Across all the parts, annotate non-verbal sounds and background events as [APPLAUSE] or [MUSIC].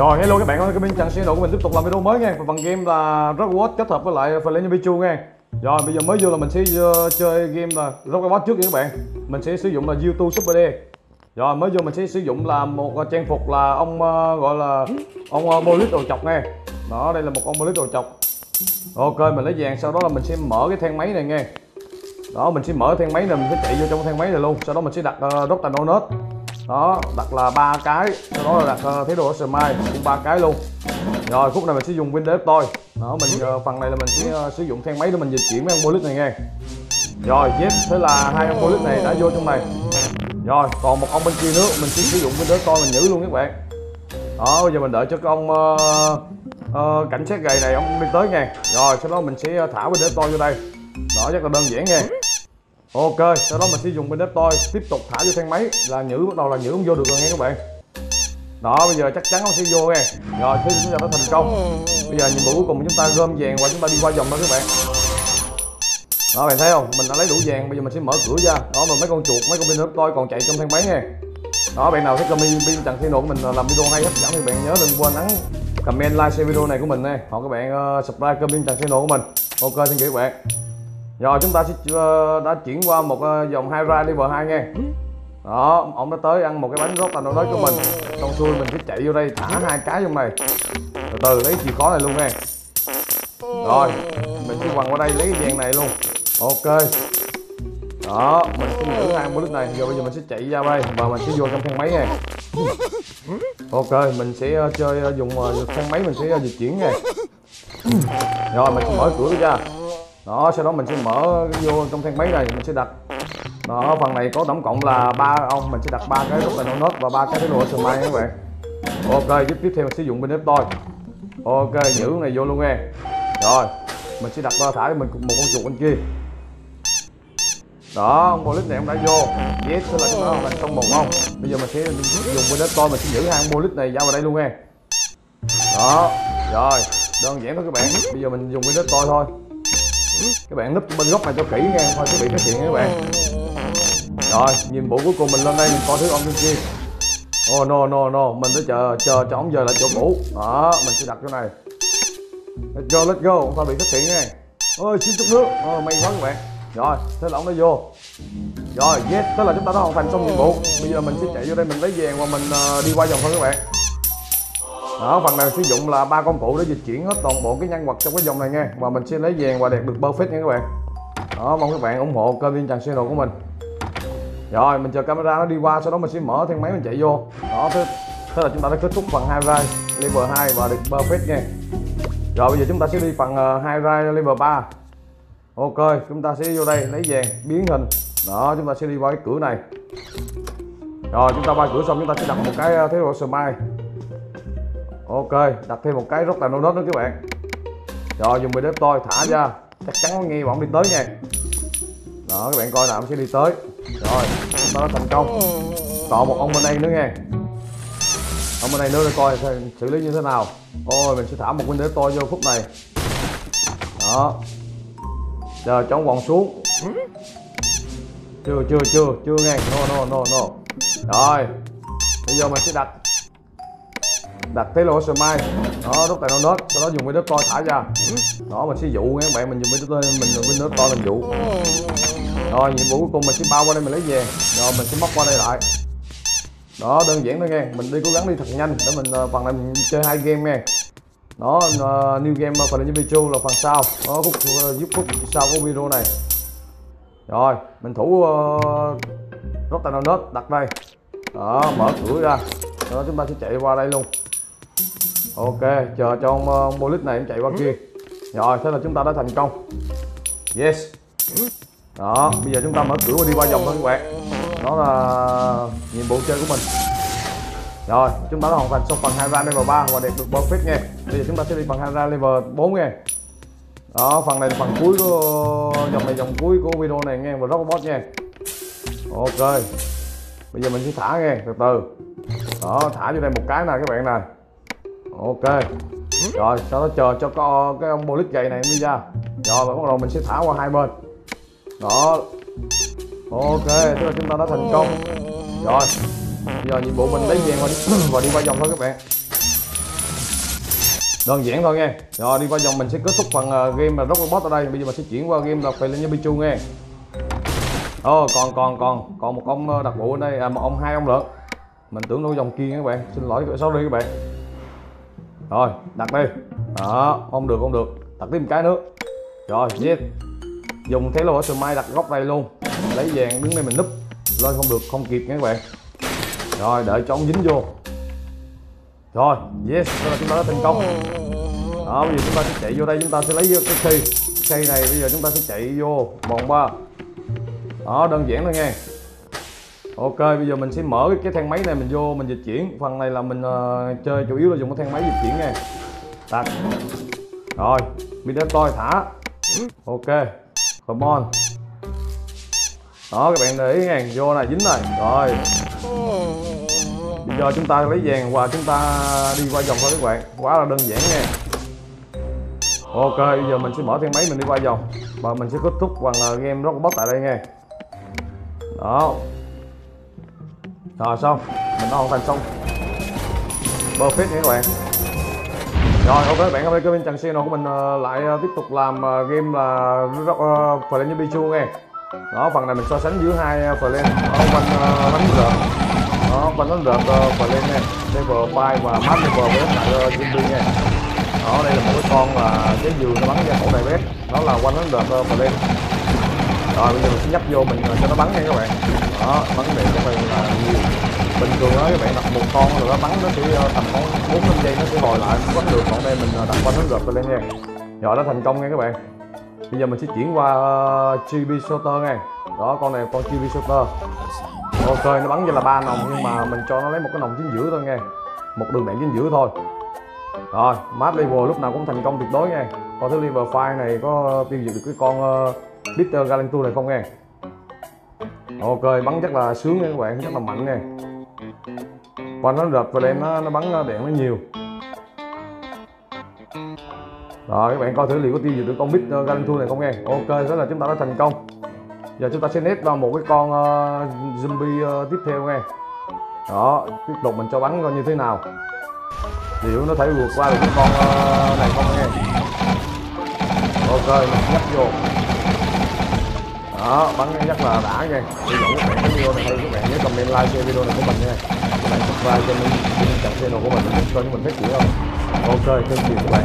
Rồi hello các bạn ơi, cái bên Trần xin độ của mình tiếp tục làm video mới nha. Phần game là Rockwood kết hợp với lại Flame Pichu nha. Rồi bây giờ mới vô là mình sẽ ờ, chơi game là Rockwood trước nha các bạn. Mình sẽ sử dụng là YouTube Super D. Rồi mới vô mình sẽ sử dụng là một ờ, trang phục là ông uh, gọi là ông uh, Molit đồ chọc nha. Đó đây là một ông Bolit đồ chọc. Ok mình lấy vàng sau đó là mình sẽ mở cái thang máy này nha. Đó mình sẽ mở thang máy này mình sẽ chạy vô trong thang máy này luôn. Sau đó mình sẽ đặt uh, Dr. Donut đó đặt là ba cái sau đó là đặt uh, thế đồ smile cũng ba cái luôn rồi khúc này mình sẽ dùng Windows tôi. đó mình uh, phần này là mình sẽ uh, sử dụng thang máy để mình dịch chuyển mấy ông bolix này nghe rồi yes thế là hai ông bolix này đã vô trong này rồi còn một ông bên kia nữa mình sẽ sử dụng Windows tôi mình giữ luôn các bạn đó bây giờ mình đợi cho cái ông uh, uh, cảnh sát gầy này ông đi tới nghe. rồi sau đó mình sẽ thả Windows tôi vô đây đó rất là đơn giản nghe ok sau đó mình sẽ dùng bên tôi tiếp tục thả vô thang máy là nhữ bắt đầu là nhữ không vô được rồi nghe các bạn. Đó bây giờ chắc chắn nó sẽ vô nghe. Rồi thế chúng ta đã thành công. Bây giờ nhiệm vụ cuối cùng chúng ta gom vàng và chúng ta đi qua vòng đó các bạn. Đó bạn thấy không? Mình đã lấy đủ vàng bây giờ mình sẽ mở cửa ra. Đó mà mấy con chuột mấy con pin nước tôi còn chạy trong thang máy nghe đó bạn nào thấy comment pin trần thiên nộ của mình làm video hay hấp dẫn thì bạn nhớ đừng quên ấn comment like share video này của mình nè hoặc các bạn uh, subscribe kênh trần thiên nộ của mình. Ok xin chào các bạn rồi chúng ta sẽ uh, đã chuyển qua một dòng hai ra level 2 nha đó ông đã tới ăn một cái bánh rốt là nó tới của mình. Xong xuôi mình sẽ chạy vô đây thả hai cái trong này từ từ lấy chìa khóa này luôn nha rồi mình sẽ quăng qua đây lấy cái vàng này luôn. Ok. Đó mình sẽ giữ hai bullet này. Rồi bây giờ mình sẽ chạy ra đây và mình sẽ vô trong thang máy nha ok mình sẽ uh, chơi dùng thang máy mình sẽ di chuyển nha rồi mình sẽ mở cửa ra đó, sau đó mình sẽ mở vô trong thang máy này, mình sẽ đặt. Đó, phần này có tổng cộng là ba ông mình sẽ đặt ba cái rút là nốt và ba cái cái lụa sườn mai các bạn. Ok, tiếp tiếp theo mình sử dụng bên tôi ok, giữ này vô luôn nghe. Rồi, mình sẽ đặt ba thả mình một con chuột bên kia. Đó, ông bolit này ông đã vô. Yes sẽ là chúng nó là trong một không? Bây giờ mình sẽ dùng bên tôi mình sẽ giữ hai ông bolit này ra vào đây luôn nghe. Đó, rồi, đơn giản thôi các bạn. Bây giờ mình dùng bên tôi thôi các bạn núp bên góc này cho kỹ nha thôi sẽ bị phát hiện các bạn. Rồi nhiệm vụ cuối cùng mình lên đây mình coi thứ ông bên kia. Oh no no no mình phải chờ chờ cho ông giờ lại chỗ cũ. Đó mình sẽ đặt chỗ này. Let's go let's go không sao bị phát hiện nha. Ôi xin chút nước. Oh, may quá các bạn. Rồi thế là ông đã vô. Rồi yes thế là chúng ta đã hoàn thành xong nhiệm vụ. Bây giờ mình sẽ chạy vô đây mình lấy vàng và mình uh, đi qua vòng thôi các bạn đó phần này sử dụng là ba công cụ để dịch chuyển hết toàn bộ cái nhân vật trong cái dòng này nha. Và mình sẽ lấy vàng và đẹp được perfect nha các bạn. Đó mong các bạn ủng hộ kênh viên trần channel của mình. Rồi mình chờ camera nó đi qua sau đó mình sẽ mở thang máy mình chạy vô. Đó thế, thế là chúng ta đã kết thúc phần hai rai level 2 và được perfect nha. Rồi bây giờ chúng ta sẽ đi phần ờ, hai rai level 3 ok chúng ta sẽ vô đây lấy vàng biến hình. Đó chúng ta sẽ đi qua cái cửa này. Rồi chúng ta qua cửa xong chúng ta sẽ đặt một cái ờ, thế độ smile ok đặt thêm một cái rất là nô nốt nữa các bạn. Rồi, dùng bếp tôi, thả ra. Chắc chắn nó nghe bọn đi tới nha. Đó, các bạn coi nào sẽ đi tới. Rồi, chúng ta đã thành công. Còn một ông bên đây nữa nha. Ông bên đây nữa, để coi xử lý như thế nào. Ôi, mình sẽ thả một bên tôi vô khúc này. Đó. Giờ cho ông vòng xuống. Chưa chưa chưa chưa nghe. No no no no rồi, bây giờ mình sẽ đặt đặt cái lô sờ mai. Đó rút tại nó sau đó dùng cái đất to thả ra. Đó mình sẽ dụ nha các bạn mình dùng cái đất mình dùng cái đất to mình dụ. Rồi nhiệm vụ cuối cùng mình sẽ bao qua đây mình lấy về. Rồi mình sẽ móc qua đây lại. Đó đơn giản thôi nghe mình đi cố gắng đi thật nhanh để mình ờ, phần này mình chơi hai game nghe đó uh, new game uh, phần như video là phần sau. Đó khúc uh, giúp khúc sau của video này. Rồi mình thủ uh, rút tại đặt đây. Đó mở cửa ra. Đó chúng ta sẽ chạy qua đây luôn ok chờ cho ông, ông bolit này chạy qua kia. Rồi thế là chúng ta đã thành công. Yes. Đó bây giờ chúng ta mở cửa và đi qua vòng thôi các bạn đó là nhiệm vụ chơi của mình. Rồi chúng ta đã hoàn thành xong phần hai ra level 3 và đẹp được perfect nha. Bây giờ chúng ta sẽ đi phần hai ra level 4 nha. Đó phần này là phần cuối của dòng này dòng cuối của video này nghe và robot nha. Ok. Bây giờ mình sẽ thả nghe từ từ. Đó thả vô đây một cái này các bạn này ok. Rồi sau đó chờ cho có cái ông bolit gậy này đi ra. Rồi và bắt đầu mình sẽ thả qua hai bên. Đó. Ok tức là chúng ta đã thành công. Rồi giờ nhiệm vụ mình lấy vàng và đi, [CLEARS THROAT] và đi qua vòng thôi các bạn. Đơn giản thôi nha rồi đi qua vòng mình sẽ kết thúc phần uh, game là Robot ở đây. Bây giờ mình sẽ chuyển qua game là phải lên với Pichu nghe. Ồ, oh, còn còn còn. Còn một ông ờ, đặc vụ ở đây. À một ông hai ông lượt. mình tưởng đâu dòng kia các bạn. Xin lỗi sorry các bạn rồi, đặt đi. Đó, không được không được. Đặt thêm một cái nữa. Rồi yes dùng thế lô ở mai đặt góc đây luôn. Lấy vàng đứng đây mình núp. Lên không được, không kịp nha các bạn. Rồi đợi cho ông dính vô. Rồi yes đó là chúng ta đã thành công. Đó, bây giờ chúng ta sẽ chạy vô đây. Chúng ta sẽ lấy cái cây cây này bây giờ chúng ta sẽ chạy vô vòng ba. Đó, đơn giản thôi nha ok bây giờ mình sẽ mở cái, cái thang máy này mình vô mình dịch chuyển. Phần này là mình uh, chơi chủ yếu là dùng cái thang máy dịch chuyển nha đặt. Rồi mình đến tôi thả. Ok come on. Đó các bạn để ý nha vô này dính này. Rồi. Bây giờ chúng ta lấy vàng và chúng ta đi qua vòng thôi các bạn. Quá là đơn giản nha ok bây giờ mình sẽ mở thang máy mình đi qua vòng. Và mình sẽ kết thúc bằng ờ, game robot tại đây nha. Đó rồi xong. Mình đã hoàn thành xong perfect nha các bạn. Rồi ok các bạn hôm nay kênh xe nào của mình uh, lại uh, tiếp tục làm uh, game là uh, Flame như Pichu nghe. Đó phần này mình so sánh giữa hai uh, lên ở quanh uh, bánh rợp đó quanh bánh rợp uh, lên nha level 5 và max level với lại uh, zombie nha đó đây là một cái con là cái giường nó bắn ra cổ đại bét đó là quanh bánh rợp uh, lên rồi bây giờ mình sẽ nhấp vô mình cho nó bắn nha các bạn. Đó bắn để các bạn là nhiều. Bình thường đó các bạn đặt một con rồi nó bắn nó sẽ ờ, tầm khoảng bốn năm giây nó sẽ hồi lại bắn được. Còn đây mình ờ, đặt qua nó gợp lên nha. Rồi nó thành công nha các bạn. Bây giờ mình sẽ chuyển qua uh, chibi shooter nha. Đó con này con chibi shooter. Ok nó bắn như là ba nòng nhưng mà mình cho nó lấy một cái nòng chính giữa thôi nha. Một đường đạn chính giữa thôi. Rồi map level lúc nào cũng thành công tuyệt đối nha. Con thứ level file này có tiêu diệt được cái con uh, Peter Galantu này không nghe. Ok bắn chắc là sướng nha các bạn chắc là mạnh nha. Và nó rợp và đen nó, nó bắn đèn nó nhiều. Rồi các bạn coi thử liệu có tiêu diệt được con bit Galantu này không nghe. Ok rất là chúng ta đã thành công. Giờ chúng ta sẽ nét vào một cái con uh, zombie uh, tiếp theo nghe. Đó tiếp tục mình cho bắn coi như thế nào. Liệu nó thể vượt qua được cái con uh, này không nghe. Ok mình nhấp vô đó, bắn rất là đã nha. Hy vọng các bạn thấy video này hay các bạn nhớ comment like cho video này của mình nha. Các bạn subscribe cho mình kênh channel của mình để cho của mình phát triển không? Ok thêm nhiều các bạn.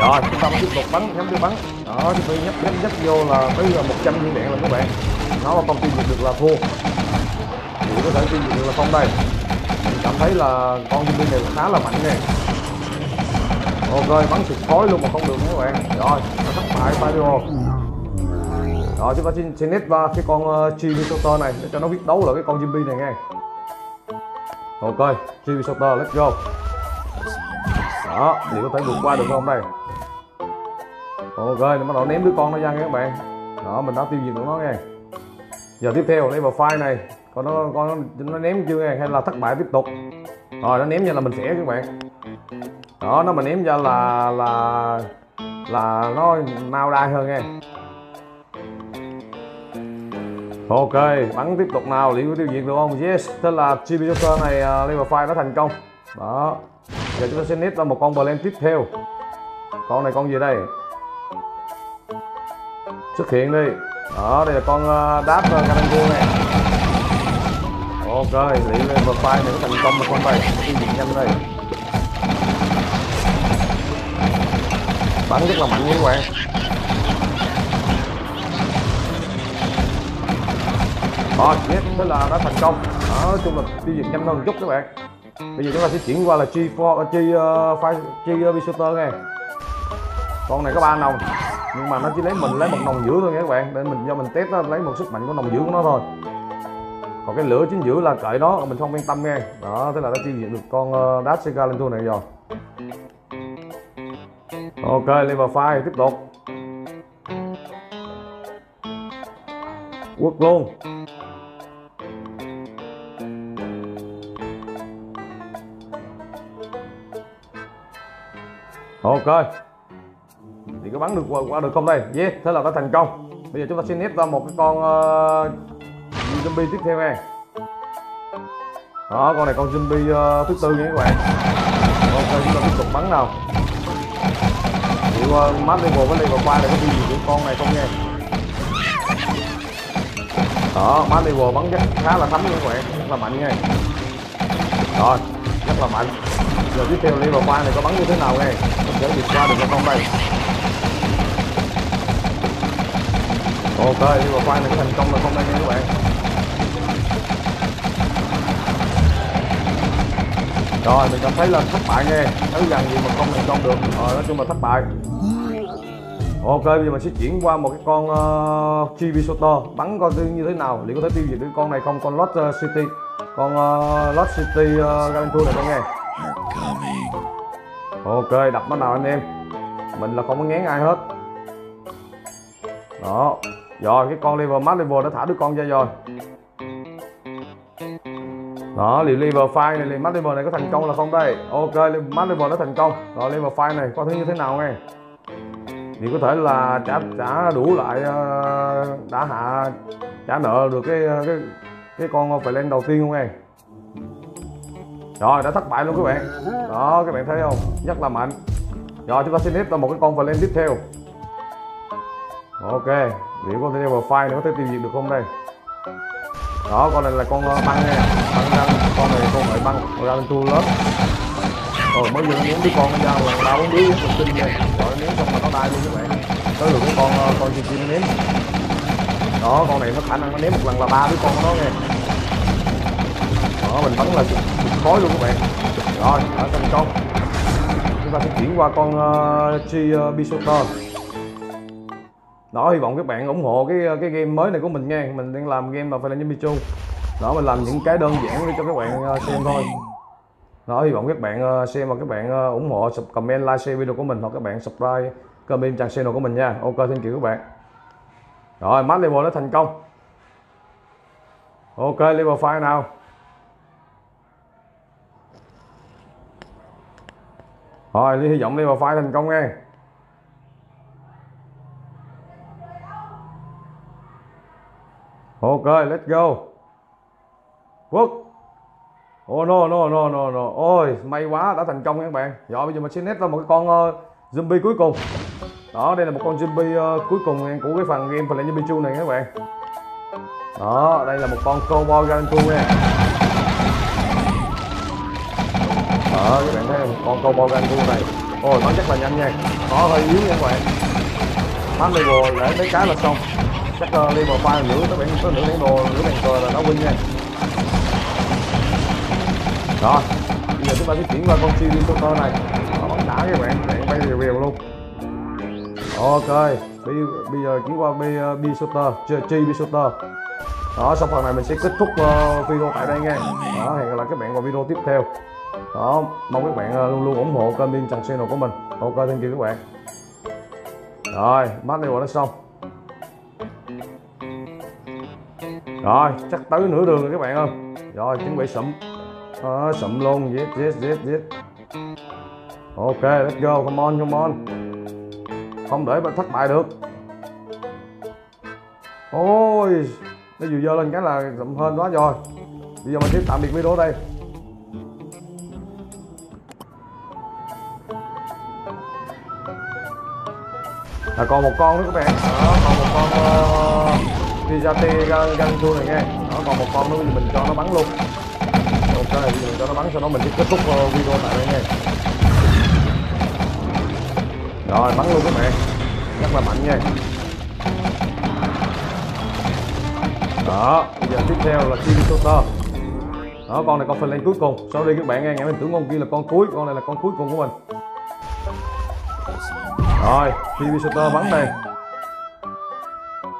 Rồi, chúng ta tiếp tục bắn nhắm tiêu bắn. Đó, chúng tôi nhấp nhấp nhấp vô là tới là 100 viên đạn rồi các bạn. Nó mà không tiêu diệt được là thua. Thì có thể tiêu diệt được là không đây. Mình cảm thấy là con viên này khá là mạnh nha. Ok, bắn sụt khói luôn mà không được nha các bạn. Rồi thất bại video đó chúng ta xin, xin nét vào cái con uh, Chibi to này để cho nó biết đấu là cái con zombie này nghe. Ok Chibi to let's go. Đó liệu có thể vượt qua được không đây? Ok thì bắt đầu ném đứa con nó ra nha các bạn. Đó mình đã tiêu diệt được nó nghe. Giờ tiếp theo đây vào file này. Con nó con nó, nó ném chưa nghe hay là thất bại tiếp tục? Rồi nó ném ra là mình sẽ các bạn. Đó nó mà ném ra là là là nó mau đai hơn nghe. Ok, bắn tiếp tục nào, liệu có tiêu diệt được không? Yes, thế là GB Joker này uh, level 5 nó thành công. Đó. Giờ chúng ta sẽ nít ra một con Blend tiếp theo. Con này con gì đây? Xuất hiện đi. Đó, đây là con uh, đáp uh, này. Ok, liệu level 5 này có thành công được con này Tiêu diệt nhanh đây. Bắn rất là mạnh nha các bạn. Rồi yes, thế là đã thành công. Đó chung là tiêu diệt nhanh hơn một chút các bạn. Bây giờ chúng ta sẽ chuyển qua là chi for chi uh, chi uh, visitor nghe. Con này có ba nòng nhưng mà nó chỉ lấy mình lấy một nòng giữa thôi nha các bạn. Để mình do mình test nó lấy một sức mạnh của nòng giữa của nó thôi. Còn cái lửa chính giữa là cậy đó mình không yên tâm nghe. Đó thế là đã tiêu diệt được con ờ, uh, Dashiga lên thua này rồi. Ok level 5 tiếp tục. Quất luôn ok. Thì có bắn được qua, qua được không đây? Yeah thế là đã thành công. Bây giờ chúng ta sẽ nét ra một cái con uh, zombie tiếp theo nha đó con này con zombie uh, thứ tư nha các bạn. Ok chúng ta tiếp tục bắn nào. Liệu uh, ờ, map level với level qua này có gì của con này không nha. đó map level bắn rất khá là thấm nha các bạn. Rất là mạnh nha rồi rất là mạnh giờ tiếp theo đi vào khoa này có bắn như thế nào nghe mình sẽ vượt qua được hay không đây? Ok đi vào khoa này có thành công là không đây nha các bạn. Rồi mình cảm thấy là thất bại nghe. Thấy gần gì mà không thành công được. Rồi nói chung là thất bại. Ok bây giờ mình sẽ chuyển qua một cái con uh, chibi soto. Bắn coi như thế nào liệu có thể tiêu diệt cái con này không? Con lost uh, city. Con uh, lost city uh, galantu này các nghe ok, đập nó nào anh em. Mình là không có ngán ai hết. Đó. Rồi, cái con liver max level đã thả đứa con ra rồi. Đó, liệu liver file này max level này có thành công là không đây? Ok max level đã thành công. Rồi liver file này có thứ như thế nào nghe. Thì có thể là trả trả đủ lại ờ, đã hạ, trả nợ được cái ờ, cái cái con phải lên đầu tiên không em rồi, đã thất bại luôn các bạn. Đó, các bạn thấy không? Rất là mạnh. Rồi, chúng ta sẽ nếp vào một cái con lên tiếp theo. Ok, liệu con thể vào file này có thể tiêu diệt được không đây? Đó, con này là con ờ, băng nha băng răng. Con này con lại băng ra lên tu lớn. Rồi, mới vừa những đứa con ra là ba bốn đứa mình tin này rồi, nếu xong mà nó tay luôn các bạn, tới được cái con ờ, con chim chim nó ném. Đó, con này nó khả năng nó ném một lần là ba đứa con nó nghe đó mình bắn là khó luôn các bạn. Rồi đã thành công. Chúng ta sẽ chuyển qua con ờ, uh, chi uh, ờ, bisotor đó hy vọng các bạn ủng hộ cái ờ, cái game mới này của mình nha. Mình đang làm game mà phải là như Pichu đó mình làm những cái đơn giản để cho các bạn xem thôi. Đó hy vọng các bạn xem và các bạn ủng hộ comment like share video của mình hoặc các bạn subscribe comment trang channel của mình nha. Ok xin chào các bạn. Rồi mắt level nó thành công. Ok level file nào? Rồi hy vọng đi vào file thành công nha ok let's go. Quốc. Oh no no no no no. Ôi may quá đã thành công các bạn. Rồi bây giờ mình sẽ nét ra một cái con uh, zombie cuối cùng. Đó đây là một con zombie uh, cuối cùng của cái phần game Planet Pikachu này các bạn. Đó đây là một con cowboy Gantu nha. Đó các bạn thấy một con gan cua này. Ôi nó chắc là nhanh nha. Nó hơi yếu nha các bạn. Bắn level để lấy cái là xong. Chắc ờ, uh, level pha nữa các bạn có nửa đèn đồ nửa đèn cờ là nó win nha. Rồi bây giờ chúng ta sẽ chuyển qua con Chili Super này. Nó bắn đã các bạn. Bạn bay rìu rìu luôn. Ok. Bây, bây giờ chuyển qua bi ờ, bi shooter. Chi bi shooter. Đó sau phần này mình sẽ kết thúc uh, video tại đây nha. Đó hẹn gặp lại các bạn vào video tiếp theo đó mong các bạn ờ, luôn luôn ủng hộ kênh biên trần channel của mình. Ok thank you các bạn. Rồi mắt level đã xong. Rồi chắc tới nửa đường rồi các bạn ơi. Rồi chuẩn bị sụm. À, sụm luôn yes yes yes yes. Ok let's go come on come on. Không để mà thất bại được. Ôi nó vừa dơ lên cái là sụm hơn quá rồi. Bây giờ mình sẽ tạm biệt video đây. Là còn một con nữa các bạn. Đó còn một con uh, gan Gantu này nghe đó còn một con nữa thì mình cho nó bắn luôn. Một con này thì mình cho nó bắn sau đó mình sẽ kết thúc uh, video tại đây nghe rồi bắn luôn các bạn. Rất là mạnh nha. Đó bây giờ tiếp theo là chili soto đó con này con phần lên cuối cùng. Sau đây các bạn nghe nghe mình tưởng con kia là con cuối con này là con cuối cùng của mình rồi tv soto bắn đây.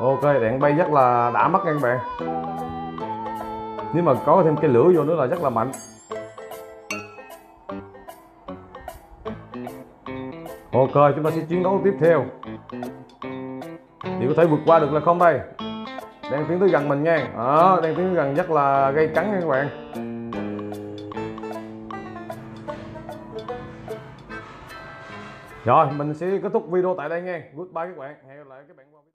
Ok đạn bay rất là đã mắt nha các bạn. Nếu mà có thêm cái lửa vô nữa là rất là mạnh. Ok, chúng ta sẽ chiến đấu tiếp theo. Thì có thể vượt qua được là không đây? Đang tiến tới gần mình nha. Đó, đang tiến tới gần rất là gây cắn nha các bạn. Rồi, mình sẽ kết thúc video tại đây nha Goodbye các bạn. Hẹn gặp lại các bạn